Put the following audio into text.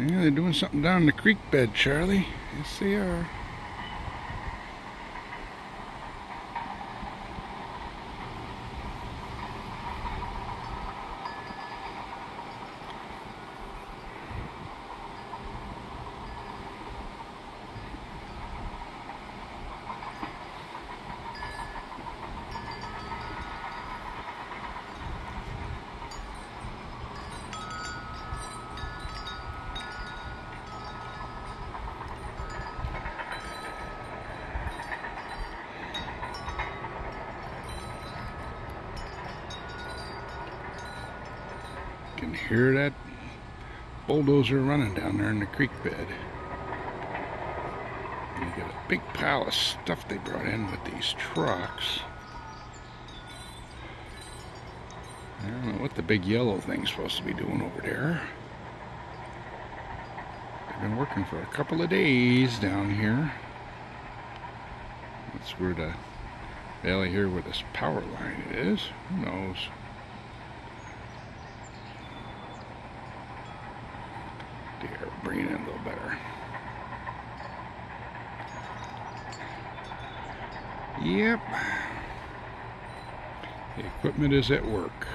Yeah, they're doing something down in the creek bed, Charlie. Yes, they are. Can hear that bulldozer running down there in the creek bed. And you got a big pile of stuff they brought in with these trucks. I don't know what the big yellow thing's supposed to be doing over there. They've been working for a couple of days down here. That's where the valley here where this power line is. Who knows? Dear, bring it in a little better. Yep. The equipment is at work.